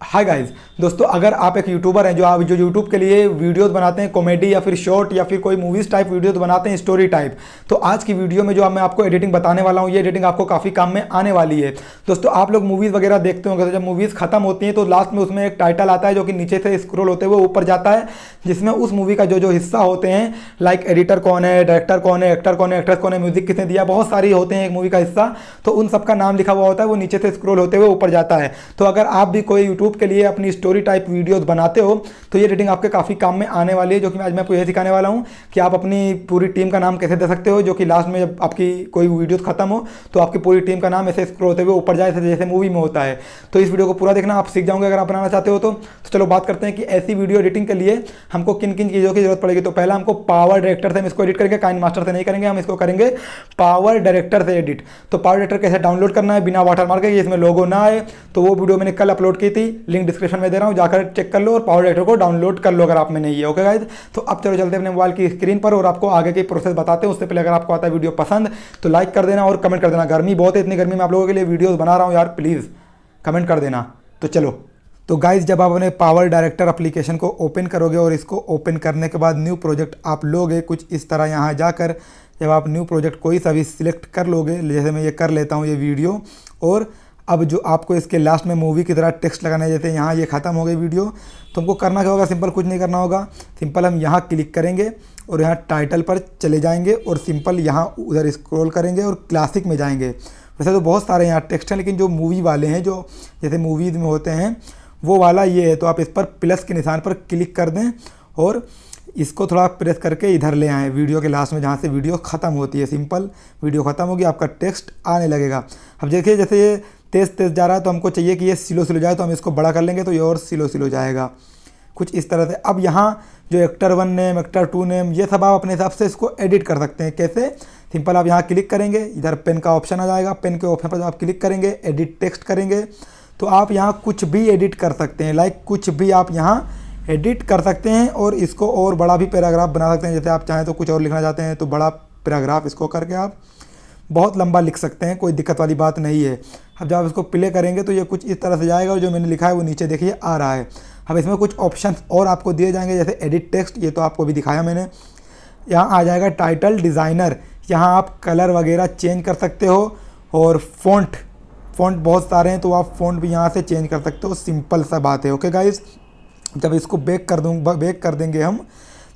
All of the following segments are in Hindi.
हाय गाइस दोस्तों, अगर आप एक यूट्यूबर हैं जो आप जो यूट्यूब के लिए वीडियोस बनाते हैं कॉमेडी या फिर शॉर्ट या फिर कोई मूवीज़ टाइप वीडियोस बनाते हैं स्टोरी टाइप तो आज की वीडियो में जो मैं आपको एडिटिंग बताने वाला हूँ, ये एडिटिंग आपको काफ़ी काम में आने वाली है। दोस्तों, आप लोग मूवीज़ वगैरह देखते होंगे तो जब मूवीज़ खत्म होती हैं तो लास्ट में उसमें एक टाइटल आता है जो कि नीचे से स्क्रोल होते हुए ऊपर जाता है, जिसमें उस मूवी का जो जो हिस्सा होते हैं लाइक एडिटर कौन है डायरेक्टर कौन है एक्टर कौन है एक्ट्रेस कौन है म्यूज़िक किसने दिया, बहुत सारी होते हैं एक मूवी का हिस्सा तो उन सबका नाम लिखा हुआ होता है, वो नीचे से स्क्रोल होते हुए ऊपर जाता है। तो अगर आप भी कोई यूट्यूब के लिए अपनी स्टोरी टाइप वीडियोस बनाते हो तो ये रेटिंग आपके काफ़ी काम में आने वाली है जो कि आज मैं आपको यह सिखाने वाला हूँ कि आप अपनी पूरी टीम का नाम कैसे दे सकते हो जो कि लास्ट में जब आपकी कोई वीडियोस खत्म हो तो आपकी पूरी टीम का नाम ऐसे स्क्रोल होते हुए ऊपर जाए जैसे मूवी में होता है। तो इस वीडियो को पूरा देखना आप सीख जाओगे अगर आप बनाना चाहते हो तो, तो चलो बात करते हैं कि ऐसी वीडियो एडिटिंग के लिए हमको किन किन चीज़ों की ज़रूरत पड़ेगी। तो पहला हमको पावर डायरेक्टर से हम इसको एडिट करेंगे काइन मास्टर से नहीं करेंगे हम इसको करेंगे पावर डायरेक्टर से एडिट तो पावर डायरेक्टर कैसे डाउनलोड करना है बिना वाटर मार्क इसमें लोगो ना आए तो वो वीडियो मैंने कल अपलोड की थी। लिंक डिस्क्रिप्शन में दे रहा हूँ, जाकर चेक कर लो और पावर डायरेक्टर को डाउनलोड कर लो अगर आप में नहीं है ओके गाइज़ तो अब चलो चलते अपने मोबाइल की स्क्रीन पर और आपको आगे की प्रोसेस बताते हैं, उससे पहले अगर आपको आता है वीडियो पसंद तो लाइक कर देना और कमेंट कर देना। गर्मी बहुत है, इतनी गर्मी में आप लोगों के लिए वीडियोस बना रहा हूँ यार प्लीज़ कमेंट कर देना। तो चलो तो गाइज़ जब आप अपने पावर डायरेक्टर एप्लीकेशन को ओपन करोगे और इसको ओपन करने के बाद न्यू प्रोजेक्ट आप लोगे, कुछ इस तरह यहाँ जाकर, जब आप न्यू प्रोजेक्ट कोई सा भी सिलेक्ट कर लोगे, जैसे मैं ये कर लेता हूँ ये वीडियो और अब जो आपको इसके लास्ट में मूवी की तरह टेक्स्ट लगाना है जैसे यहाँ ये ख़त्म हो गई वीडियो तो हमको करना क्या होगा? सिंपल कुछ नहीं करना होगा। सिंपल हम यहाँ क्लिक करेंगे और यहाँ टाइटल पर चले जाएँगे और सिंपल यहाँ उधर स्क्रॉल करेंगे और क्लासिक में जाएँगे। वैसे तो बहुत सारे यहाँ टेक्स्ट हैं, लेकिन जो मूवी वाले हैं, जो जैसे मूवीज़ में होते हैं, वो वाला ये है। तो आप इस पर प्लस के निशान पर क्लिक कर दें और इसको थोड़ा प्रेस करके इधर ले आएँ। वीडियो के लास्ट में जहाँ से वीडियो ख़त्म होती है सिंपल वीडियो ख़त्म होगी, आपका टेक्स्ट आने लगेगा। अब देखिए, जैसे ये तेज़ तेज़ जा रहा है तो हमको चाहिए कि ये सिलो सिलो जाए तो हम इसको बड़ा कर लेंगे तो ये और सिलो सिलो जाएगा। कुछ इस तरह से। अब यहाँ जो actor one name actor two name ये सब आप अपने हिसाब से इसको एडिट कर सकते हैं। कैसे? सिंपल आप यहाँ क्लिक करेंगे, इधर पेन का ऑप्शन आ जाएगा। पेन के ऑप्शन पर आप क्लिक करेंगे एडिट टेक्स्ट करेंगे। तो आप यहाँ कुछ भी एडिट कर सकते हैं। लाइक कुछ भी आप यहाँ एडिट कर सकते हैं और इसको और बड़ा भी पैराग्राफ बना सकते हैं। जैसे आप चाहें तो कुछ और लिखना चाहते हैं तो बड़ा पैराग्राफ इसको करके आप बहुत लंबा लिख सकते हैं। कोई दिक्कत वाली बात नहीं है। अब जब आप इसको प्ले करेंगे तो ये कुछ इस तरह से जाएगा और जो मैंने लिखा है वो नीचे देखिए आ रहा है। अब इसमें कुछ ऑप्शन और आपको दिए जाएँगे, जैसे एडिट टेक्स्ट ये तो आपको भी दिखाया मैंने। यहाँ आ जाएगा टाइटल डिज़ाइनर यहाँ आप कलर वगैरह चेंज कर सकते हो और फ़ॉन्ट फ़ॉन्ट बहुत सारे हैं तो आप फ़ॉन्ट भी यहाँ से चेंज कर सकते हो। सिंपल सा बात है ओके गाइज़ जब इसको बेक कर दूँ बेक कर देंगे हम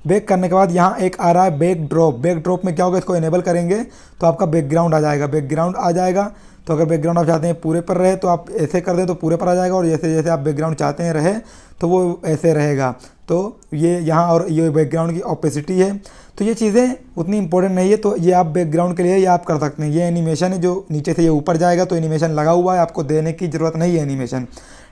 बेक करने के बाद यहाँ एक आ रहा है बैक ड्रॉप बैक ड्रॉप में क्या होगा? इसको इनेबल करेंगे तो आपका बैकग्राउंड आ जाएगा। बैकग्राउंड आ जाएगा तो अगर बैकग्राउंड आप चाहते हैं पूरे पर रहे तो आप ऐसे कर दें तो पूरे पर आ जाएगा, और जैसे जैसे आप बैकग्राउंड चाहते हैं रहे तो वो ऐसे रहेगा। तो ये यहाँ और ये बैकग्राउंड की ऑपेसिटी है। तो ये चीज़ें उतनी इंपॉर्टेंट नहीं है तो ये आप बैकग्राउंड के लिए ये आप कर सकते हैं। ये एनिमेशन है जो नीचे से ये ऊपर जाएगा तो एनिमेशन लगा हुआ है। आपको देने की ज़रूरत नहीं है एनिमेशन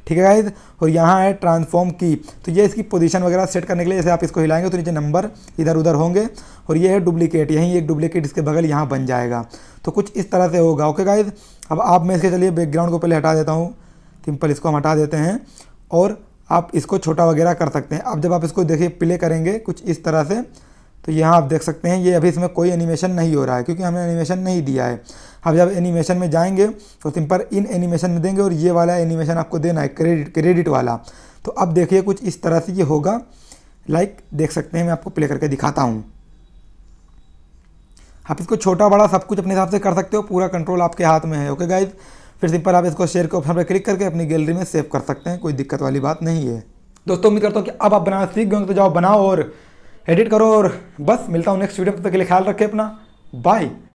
ठीक है गाइज़ और यहाँ है ट्रांसफॉर्म की तो ये इसकी पोजीशन वगैरह सेट करने के लिए, जैसे आप इसको हिलाएँगे तो नीचे नंबर इधर उधर होंगे और ये है डुप्लीकेट यहीं एक डुप्लीकेट इसके बगल यहाँ बन जाएगा। तो कुछ इस तरह से होगा। ओके गाइज़ अब आप मैं इसके चलिए बैकग्राउंड को पहले हटा देता हूँ। सिंपल इसको हम हटा देते हैं। और आप इसको छोटा वगैरह कर सकते हैं। अब जब आप इसको देखिए प्ले करेंगे कुछ इस तरह से तो यहाँ आप देख सकते हैं, ये अभी इसमें कोई एनिमेशन नहीं हो रहा है, क्योंकि हमने एनिमेशन नहीं दिया है। अब जब एनिमेशन में जाएँगे तो सिंपल इन एनिमेशन में देंगे और ये वाला एनिमेशन आपको देना है क्रेडिट क्रेडिट वाला। तो अब देखिए कुछ इस तरह से ये होगा। लाइक देख सकते हैं, मैं आपको प्ले करके दिखाता हूँ। आप इसको छोटा बड़ा सब कुछ अपने हिसाब से कर सकते हो, पूरा कंट्रोल आपके हाथ में है ओके गाइज़ फिर सिंपल आप इसको शेयर के ऑप्शन पर क्लिक करके अपनी गैलरी में सेव कर सकते हैं, कोई दिक्कत वाली बात नहीं है। दोस्तों, उम्मीद करता हूँ कि अब आप बनाना सीख गए तो जाओ बनाओ और एडिट करो और बस, मिलता हूँ नेक्स्ट वीडियो तक के लिए ख्याल रखें अपना। बाय